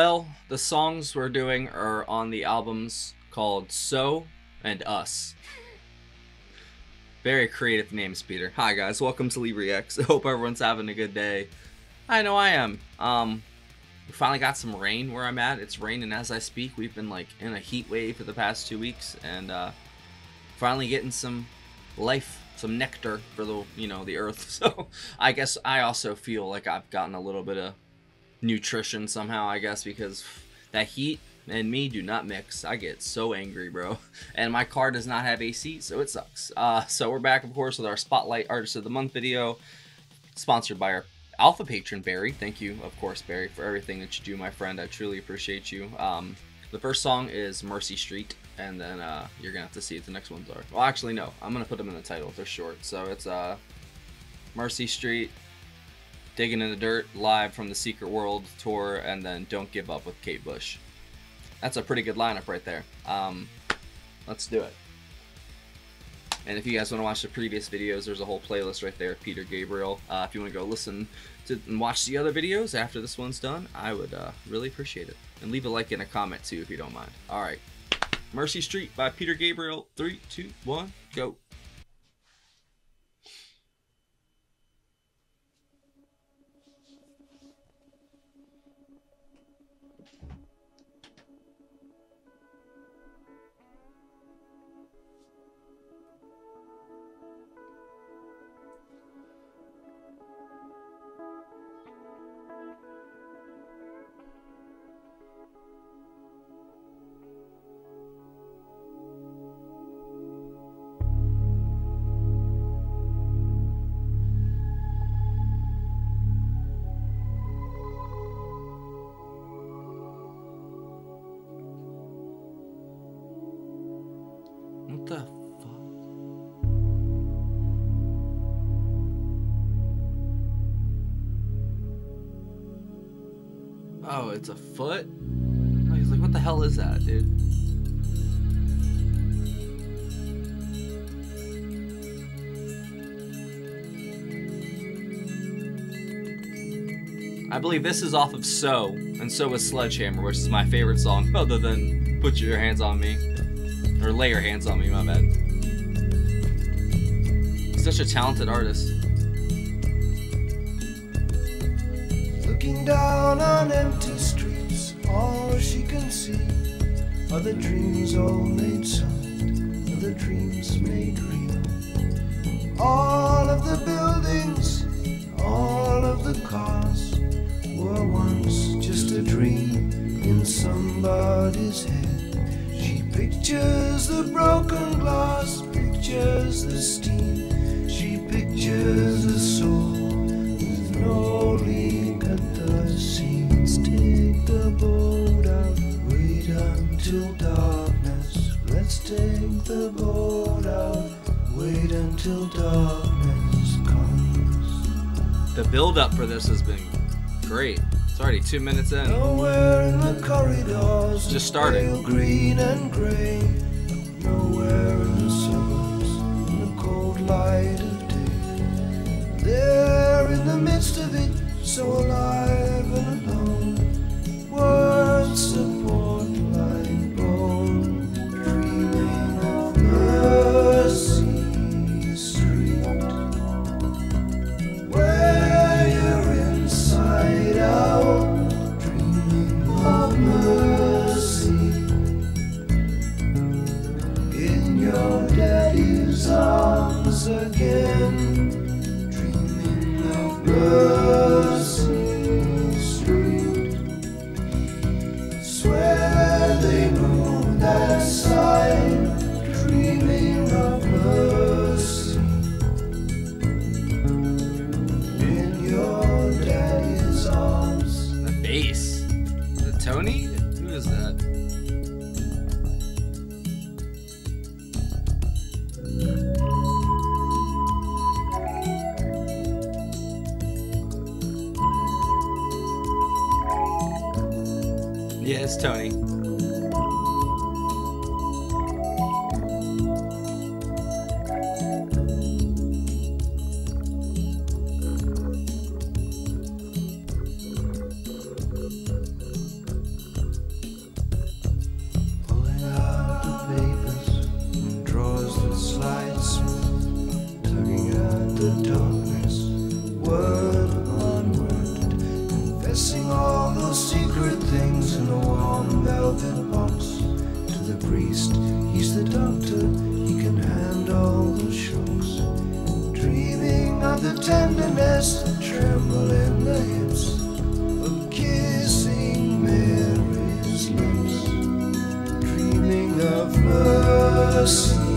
Well, the songs we're doing are on the albums called So and Us. Very creative names, Peter. Hi guys, welcome to L33Reacts. I hope everyone's having a good day. I know I am. Um, we finally got some rain where I'm at. It's raining as I speak. We've been like in a heat wave for the past two weeks, and uh, finally getting some life, some nectar for the you know the earth. So I guess I also feel like I've gotten a little bit of nutrition somehow. I guess because that heat and me do not mix. I get so angry, bro. And my car does not have AC, so it sucks. Uh, so we're back, of course, with our Spotlight Artist of the Month video, sponsored by our Alpha patron, Barry. Thank you, of course, Barry, for everything that you do, my friend. I truly appreciate you. Um, the first song is Mercy Street, and then uh, you're going to have to see what the next ones are. Well, actually, no. I'm going to put them in the title. They're short. So it's uh, Mercy Street, Digging in the Dirt, live from the Secret World tour, and then Don't Give Up with Kate Bush. That's a pretty good lineup right there. Um, let's do it. And if you guys want to watch the previous videos, there's a whole playlist right there, Peter Gabriel. Uh, if you want to go listen to and watch the other videos after this one's done, I would uh, really appreciate it. And leave a like and a comment too if you don't mind. All right. Mercy Street by Peter Gabriel. Three, two, one, go. Oh, it's a foot? Was like, what the hell is that, dude? I believe this is off of So, and so is Sledgehammer, which is my favorite song, other than Put Your Hands on Me. Or Lay Your Hands on Me, my bad. Such a talented artist. Looking down on empty streets, all she can see are the dreams all made solid, are the dreams made real. All of the buildings, all of the cars were once just a dream in somebody's head. She pictures the broken glass, pictures the steam, she pictures a soul with no the seams. Take the boat out, wait until darkness. Let's take the boat out, wait until darkness comes. The build up for this has been great. It's already two minutes in. Nowhere in the corridors, Just starting. green and gray. Nowhere It's Tony. Of Mercy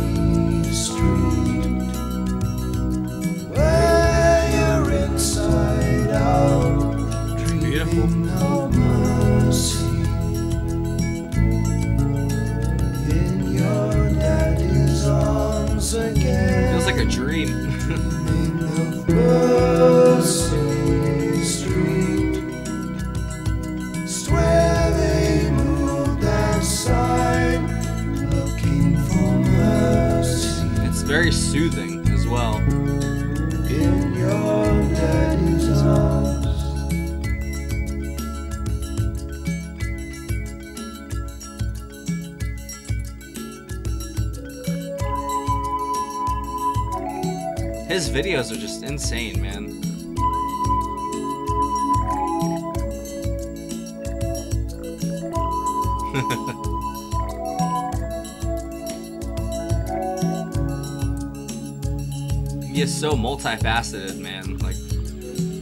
he is so multifaceted, man. Like,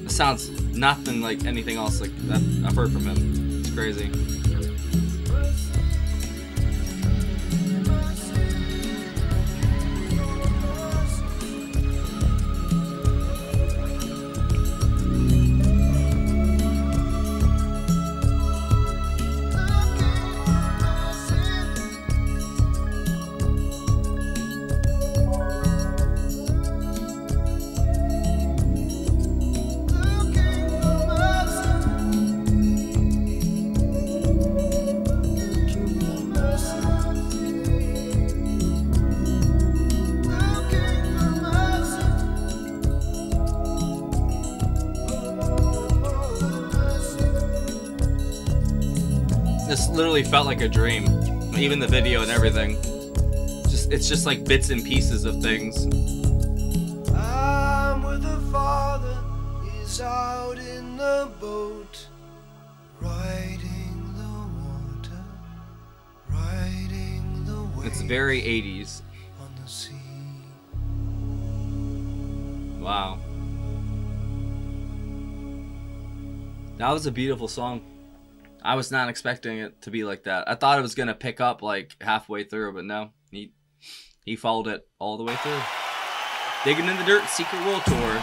it sounds nothing like anything else like that I've heard from him. It's crazy. This literally felt like a dream. Even the video and everything. Just it's just like bits and pieces of things. I'm with the father, he's out in the boat, riding the water, riding the waves It's very 80s. on the sea. Wow. That was a beautiful song. I was not expecting it to be like that. I thought it was gonna pick up like halfway through, but no. He he followed it all the way through. Digging in the Dirt Secret World Tour.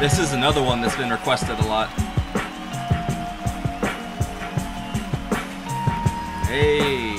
This is another one that's been requested a lot. Hey.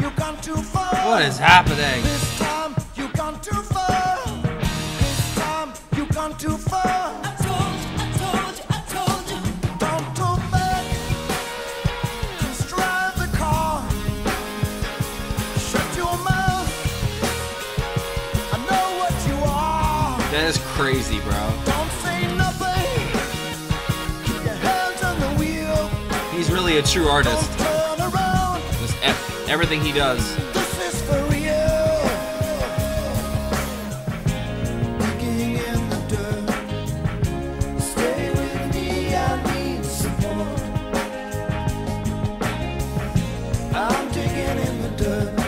You've gone too far. What is happening? Is crazy, bro. Don't say nothing. Keep your hands on the wheel. definitely a true artist. Turn Just ev- everything he does. this is for real. In the dirt. Stay with me, I need support. I'm digging in the dirt.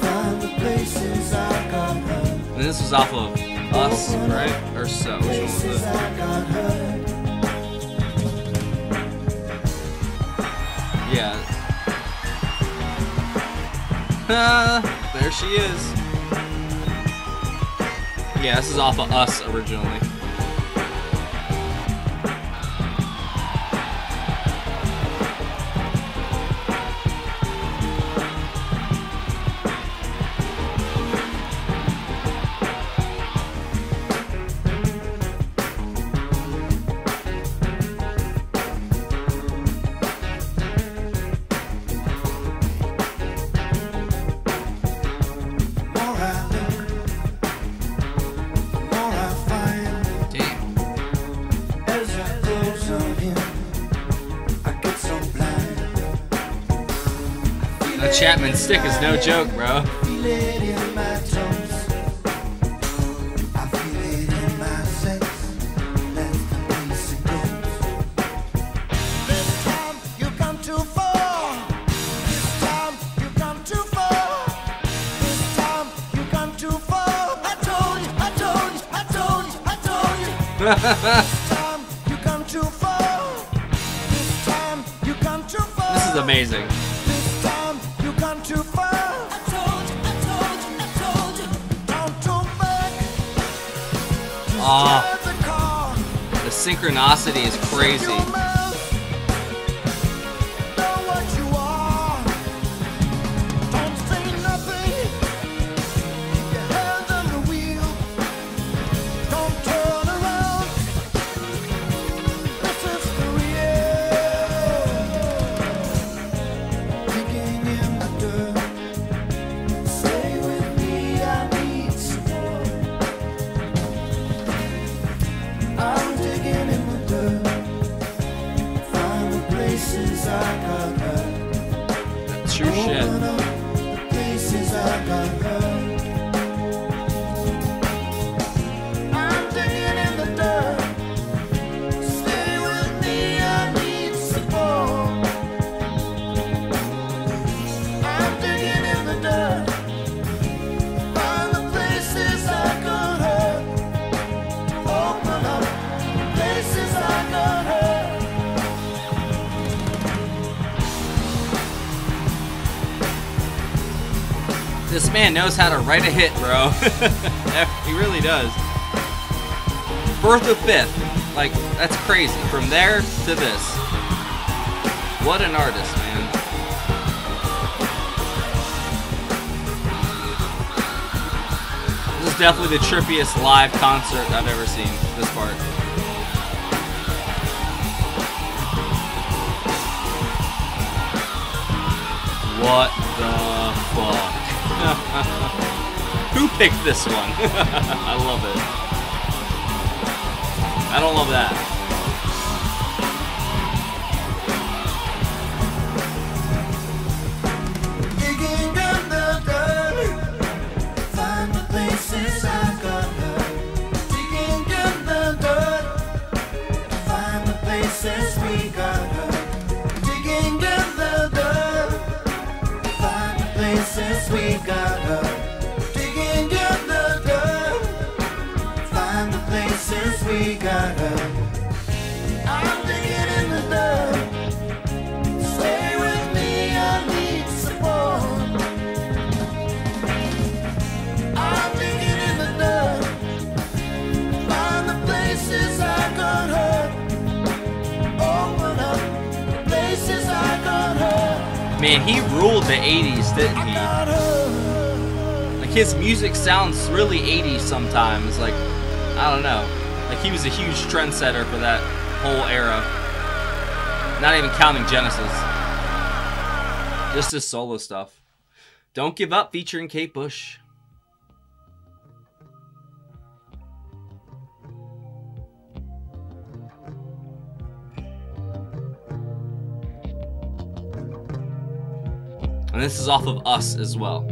Find the places I got. And this was off of Us, right? Or so. Yeah. Ah, there she is. Yeah, this is off of Us originally. Chapman stick is no joke, bro. Feel it in Ah. The synchronicity is crazy. Man knows how to write a hit, bro. he really does. Firth of Fifth. Like, that's crazy. From there to this. What an artist, man. This is definitely the trippiest live concert I've ever seen. This part. What the fuck? Who picked this one? I love it. I don't love that. Places we got Man, he ruled the 80s, didn't he? Like his music sounds really 80s sometimes. Like, I don't know. Like he was a huge trendsetter for that whole era. Not even counting Genesis. Just his solo stuff. Don't Give Up featuring Kate Bush. And this is off of Us as well.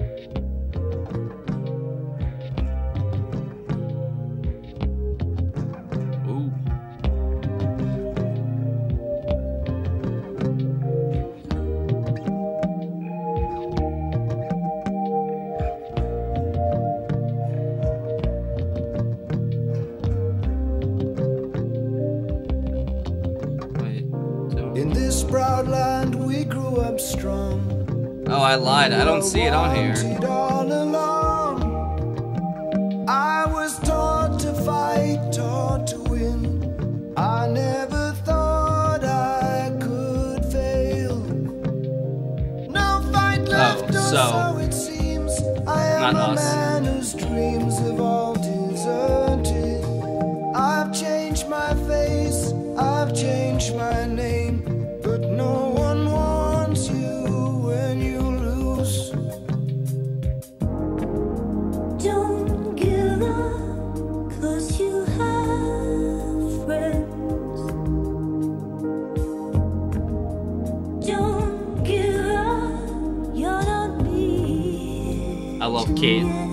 don't see it on here. Okay.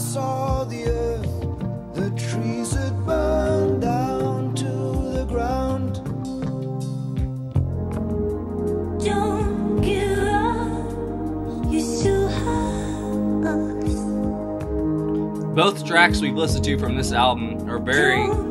saw the earth, the trees had burned down to the ground. Don't give up, you still have us. Both tracks we've listened to from this album are very. Don't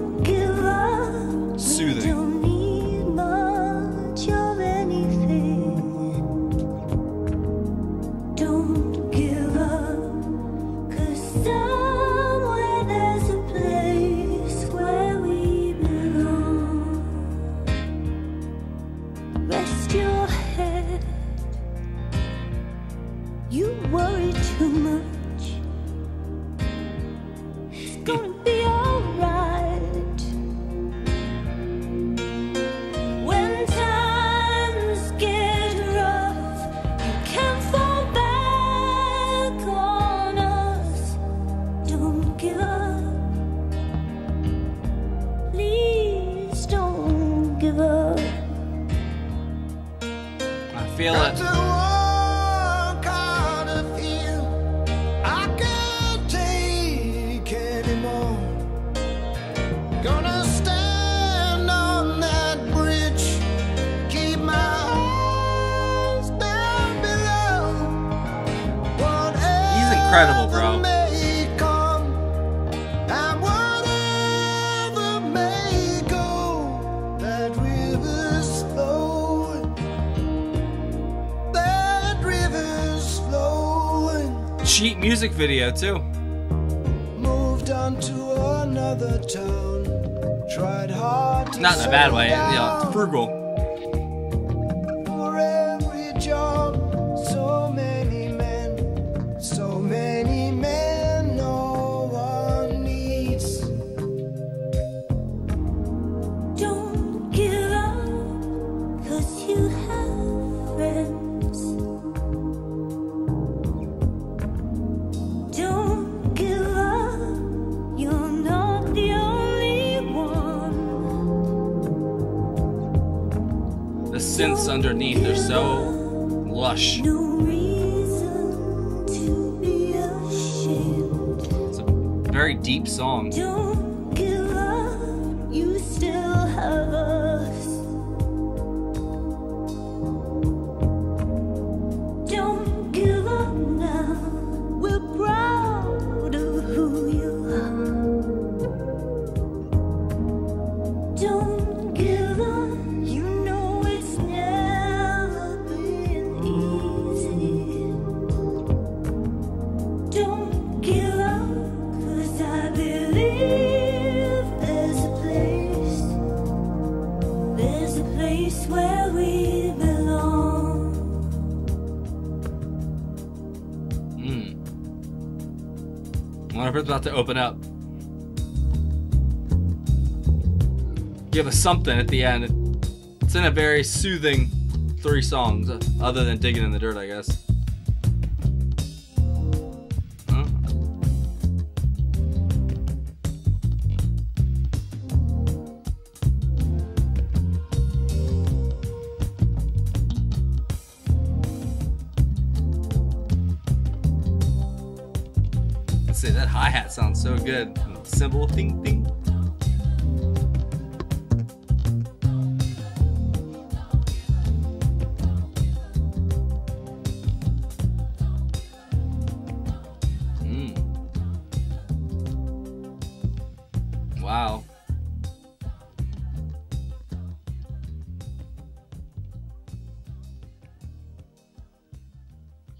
music video too. Moved on to another town. Tried hard Not in a bad way, you know, frugal. No reason to be ashamed. It's a very deep song. About to open up. Give us something at the end. It's in a very soothing three songs, other than digging in the dirt, I guess. Good. Cymbal, thing ding. Mm. Wow.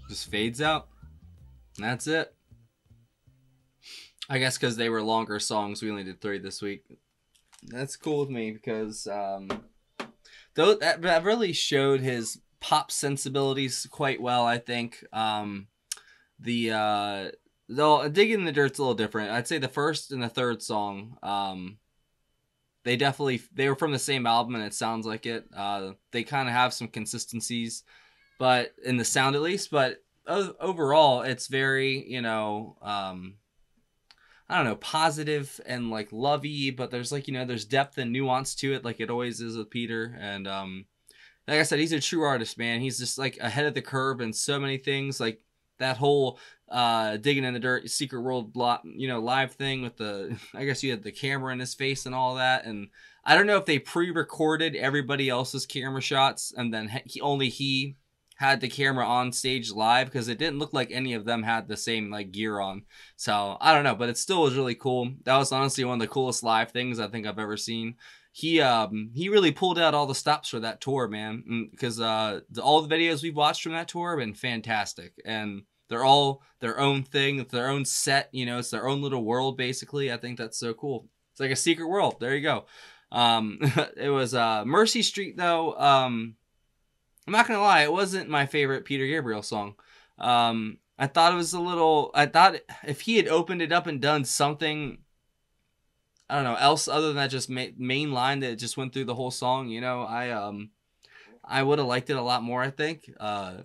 Just fades out. That's it. I guess because they were longer songs, we only did three this week. That's cool with me because um, though that, that really showed his pop sensibilities quite well. I think um, the uh, though digging in the dirt's a little different. I'd say the first and the third song, um, they definitely they were from the same album, and it sounds like it. Uh, they kind of have some consistencies, but in the sound at least. But overall, it's very you know. Um, I don't know, positive and like lovey, but there's like, you know, there's depth and nuance to it, like it always is with Peter. And um like I said, he's a true artist, man. He's just like ahead of the curve in so many things. Like that whole uh digging in the dirt secret world lot you know live thing with the i guess you had the camera in his face and all that and i don't know if they pre-recorded everybody else's camera shots and then he, only he had the camera on stage live because it didn't look like any of them had the same like gear on. So I don't know, but it still was really cool. That was honestly one of the coolest live things I think I've ever seen. He um he really pulled out all the stops for that tour, man, because uh the, all the videos we've watched from that tour have been fantastic and they're all their own thing, their own set, you know, it's their own little world basically. I think that's so cool. It's like a secret world. There you go. Um it was uh Mercy Street though. Um I'm not gonna lie, it wasn't my favorite Peter Gabriel song. Um, I thought it was a little. I thought if he had opened it up and done something, I don't know, else other than that just ma- main line that just went through the whole song, you know, I um, I would have liked it a lot more. I think. Uh,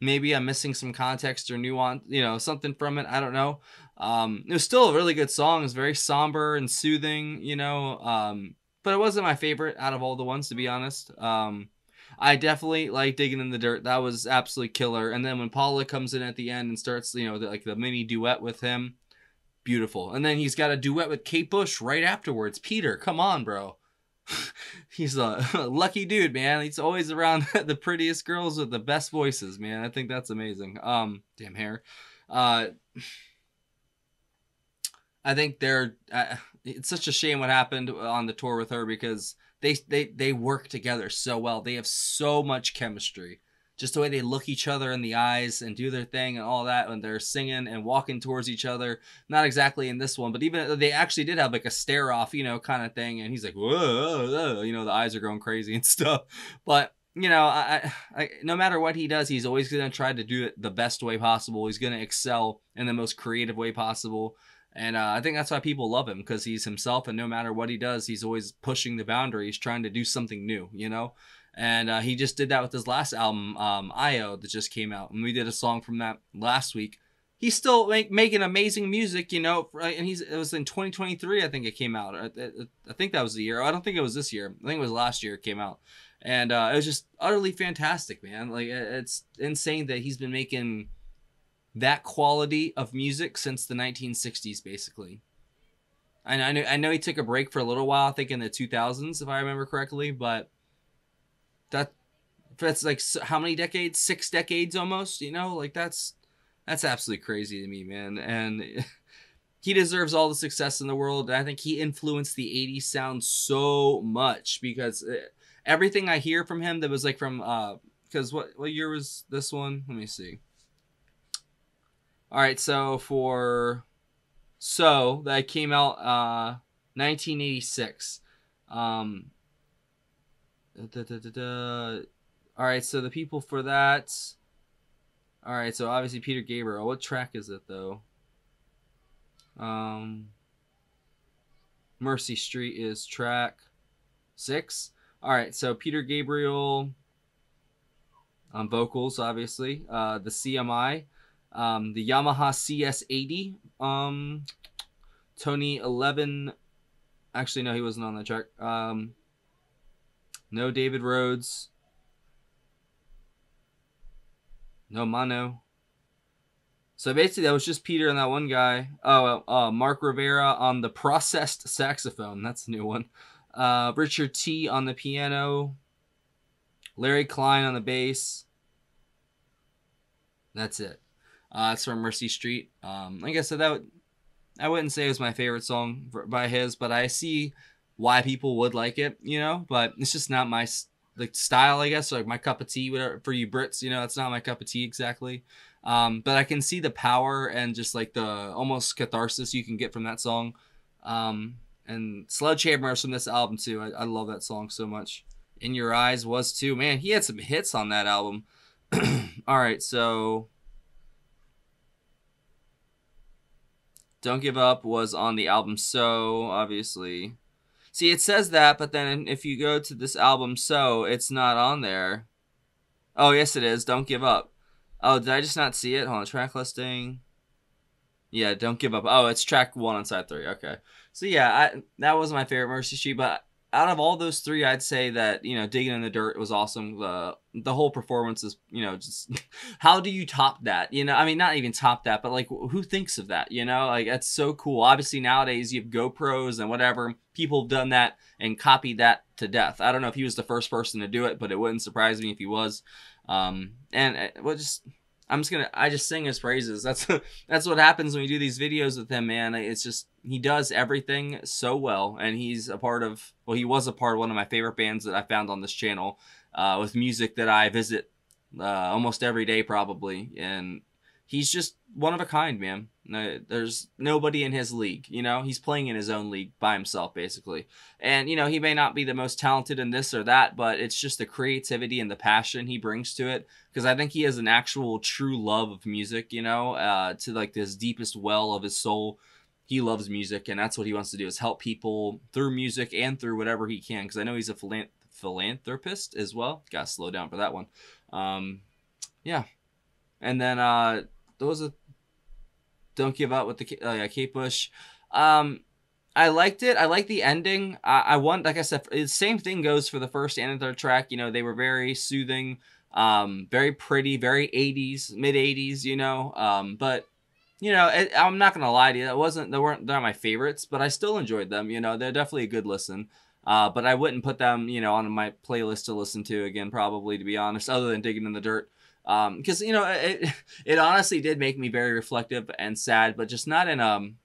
maybe I'm missing some context or nuance, you know, something from it. I don't know. Um, it was still a really good song. It's very somber and soothing, you know. Um, but it wasn't my favorite out of all the ones, to be honest. Um, I definitely like digging in the dirt. That was absolutely killer. And then when Paula comes in at the end and starts, you know, the, like the mini duet with him, beautiful. And then he's got a duet with Kate Bush right afterwards. Peter, come on, bro. he's a lucky dude, man. He's always around the prettiest girls with the best voices, man. I think that's amazing. Um, damn hair. Uh, I think they're. Uh, it's such a shame what happened on the tour with her because they they they work together so well. They have so much chemistry. Just the way they look each other in the eyes and do their thing and all that when they're singing and walking towards each other. Not exactly in this one, but even they actually did have like a stare off, you know, kind of thing. And he's like, whoa, whoa, you know, the eyes are going crazy and stuff. But you know, I, I, no matter what he does, he's always going to try to do it the best way possible. He's going to excel in the most creative way possible. And uh, I think that's why people love him because he's himself, and no matter what he does, he's always pushing the boundaries, trying to do something new, you know. And uh, he just did that with his last album, um, i/o, that just came out, and we did a song from that last week. He's still make, making amazing music, you know. And he's it was in 2023, I think it came out. I, I think that was the year. I don't think it was this year. I think it was last year it came out, and uh, it was just utterly fantastic, man. Like it's insane that he's been making that quality of music since the 1960s, basically. And I know I know he took a break for a little while, I think in the 2000s, if I remember correctly, but that that's like how many decades? Six decades almost. You know, like that's that's absolutely crazy to me, man. And he deserves all the success in the world. I think he influenced the 80s sound so much because everything I hear from him that was like from uh because what what year was this one? Let me see. All right, so for so that came out uh 1986. Um da, da, da, all right, so the people for that All right, so obviously Peter Gabriel. What track is it though? Um, Mercy Street is track six. All right, so Peter Gabriel on vocals, obviously. Uh, the CMI, um, the Yamaha CS80, um, Tony Levin. Actually, no, he wasn't on that track. Um, no David Rhodes. No Manu. So basically, that was just Peter and that one guy. Oh, uh, Mark Rivera on the processed saxophone. That's a new one. Uh, Richard Tee on the piano. Larry Klein on the bass. That's it. Uh, it's from Mercy Street. Um, like I said, that would, I wouldn't say it was my favorite song by his, but I see why people would like it, you know. But it's just not my like style, I guess, like my cup of tea. Whatever for you Brits, you know, it's not my cup of tea exactly. Um, but I can see the power and just like the almost catharsis you can get from that song. Um, and Sledgehammer is from this album too. I, I love that song so much. In Your Eyes was too. Man, he had some hits on that album. All right, so Don't Give Up was on the album So, obviously. See, it says that, but then if you go to this album So, it's not on there. Oh, yes, it is. Don't Give Up. Oh, did I just not see it? Hold on, track listing. Yeah, Don't Give Up. Oh, it's track one on side three. Okay. So, yeah, I, that was my favorite Mercy Street, but out of all those three, I'd say that you know digging in the dirt was awesome. The the whole performance is you know just how do you top that? You know, I mean not even top that, but like who thinks of that? You know, like that's so cool. Obviously nowadays you have GoPros and whatever people have done that and copied that to death. I don't know if he was the first person to do it, but it wouldn't surprise me if he was. Um, and uh, well, just I'm just gonna I just sing his praises. That's that's what happens when we do these videos with him, man. It's just he does everything so well, and he's a part of well, he was a part of one of my favorite bands that I found on this channel, uh, with music that I visit uh, almost every day probably, and he's just one of a kind, man. There's nobody in his league, you know. He's playing in his own league by himself, basically. And you know, he may not be the most talented in this or that, but it's just the creativity and the passion he brings to it. Because I think he has an actual true love of music, you know, uh, to like this deepest well of his soul. He loves music, and that's what he wants to do: is help people through music and through whatever he can. Because I know he's a philan- philanthropist as well. Gotta slow down for that one. Um, yeah, and then uh, those are don't give up with the uh, yeah, Kate Bush. Um, I liked it. I like the ending. I, I want, like I said, the same thing goes for the first and the third track. You know, they were very soothing, um, very pretty, very 80s, mid 80s. You know, um, but you know, it, I'm not gonna lie to you. That wasn't they weren't they're my favorites, but I still enjoyed them. You know, they're definitely a good listen. Uh, but I wouldn't put them, you know, on my playlist to listen to again, probably to be honest, other than digging in the dirt because um, you know it, it honestly did make me very reflective and sad, but just not in um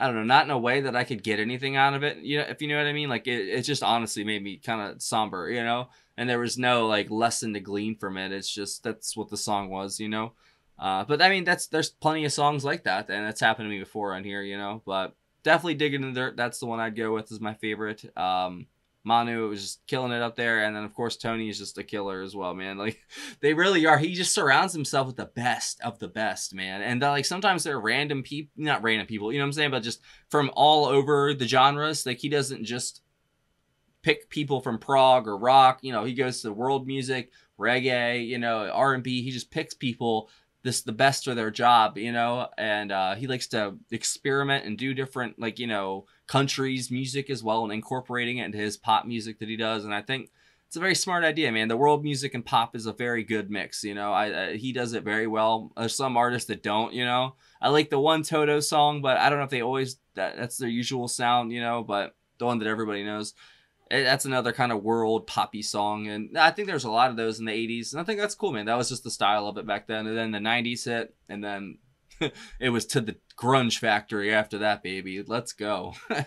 I don't know, not in a way that I could get anything out of it. You know, if you know what I mean. Like it, it just honestly made me kind of somber, you know. And there was no like lesson to glean from it. It's just that's what the song was, you know. Uh, but I mean, that's there's plenty of songs like that, and that's happened to me before on here, you know. But definitely digging in the dirt. That's the one I'd go with as my favorite. Um, Manu was just killing it up there, and then of course Tony is just a killer as well, man. Like they really are. He just surrounds himself with the best of the best, man. And like sometimes they're random people, not random people, you know what I'm saying, but just from all over the genres. Like he doesn't just pick people from prog or rock. You know, he goes to world music, reggae, you know, R and B. He just picks people this the best of their job, you know, and uh, he likes to experiment and do different like you know countries music as well and incorporating it into his pop music that he does. And I think it's a very smart idea, man. The world music and pop is a very good mix. You know, I, I he does it very well. There's some artists that don't. You know, I like the one Toto song, but I don't know if they always that, that's their usual sound. You know, but the one that everybody knows that's another kind of world poppy song and i think there's a lot of those in the 80s and i think that's cool man. That was just the style of it back then and then the 90s hit and then it was to the grunge factory after that baby. Let's go.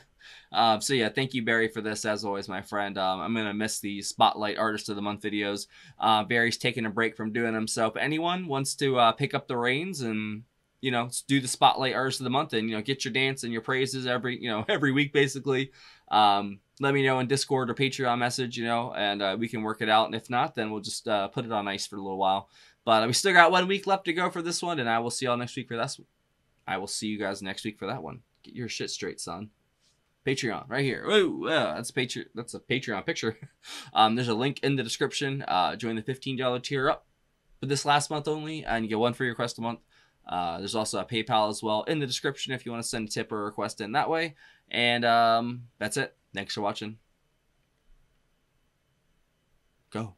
Um, so yeah thank you barry for this as always my friend. Um, i'm gonna miss the spotlight artist of the month videos. Uh, barry's taking a break from doing them so if anyone wants to uh, pick up the reins and you know do the spotlight artist of the month and you know get your dance and your praises every you know every week basically um, let me know in Discord or Patreon message, you know, and uh, we can work it out. And if not, then we'll just uh, put it on ice for a little while. But uh, we still got one week left to go for this one, and I will see y'all next week for this. I will see you guys next week for that one. Get your shit straight, son. Patreon right here. Whoa, yeah, that's Patreon. That's a Patreon picture. um, there's a link in the description. Uh, join the fifteen dollar tier up for this last month only, and you get one free request a month. Uh, there's also a PayPal as well in the description if you want to send a tip or a request in that way. And um, that's it. Thanks for watching. Go.